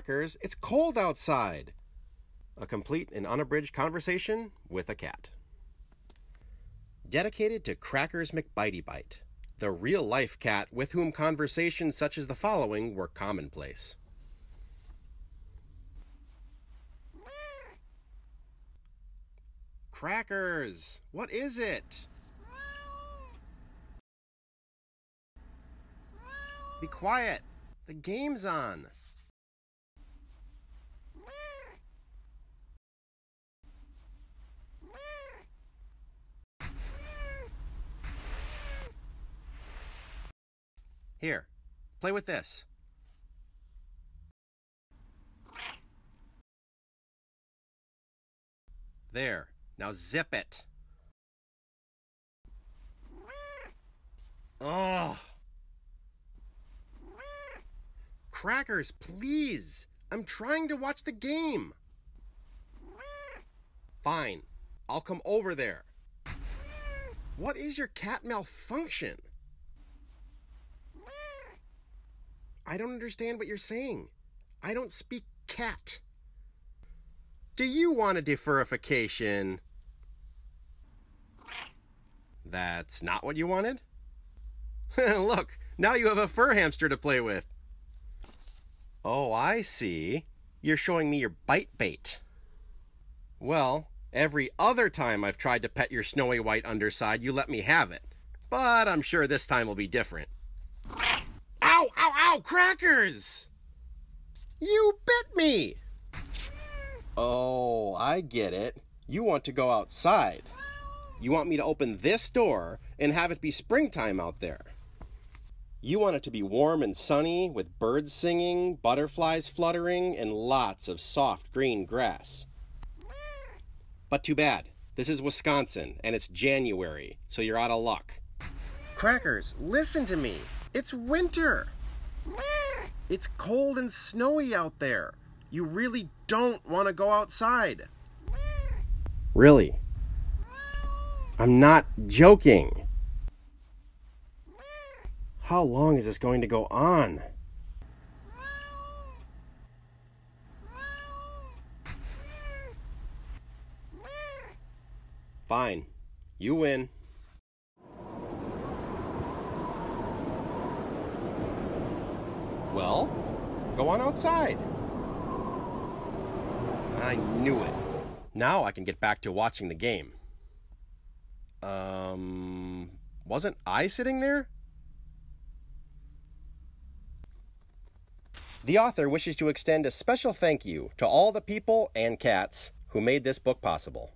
Crackers, it's cold outside. A complete and unabridged conversation with a cat. Dedicated to Crackers McBitey Bite, the real life cat with whom conversations such as the following were commonplace. Crackers, what is it? Be quiet. The game's on. Here, play with this. There, now zip it. Oh. Crackers, please. I'm trying to watch the game. Fine. I'll come over there. What is your cat malfunction? I don't understand what you're saying. I don't speak cat. Do you want a defurification? That's not what you wanted? Look, now you have a fur hamster to play with. Oh, I see. You're showing me your bite bait. Well, every other time I've tried to pet your snowy white underside, you let me have it. But I'm sure this time will be different. Crackers! You bit me! Oh, I get it. You want to go outside. You want me to open this door and have it be springtime out there. You want it to be warm and sunny with birds singing, butterflies fluttering, and lots of soft green grass. But too bad. This is Wisconsin and it's January, so you're out of luck. Crackers, listen to me. It's winter. It's cold and snowy out there. You really don't want to go outside. Really? I'm not joking. How long is this going to go on? Fine. You win. Well, go on outside. I knew it. Now I can get back to watching the game. Um, wasn't I sitting there? The author wishes to extend a special thank you to all the people and cats who made this book possible.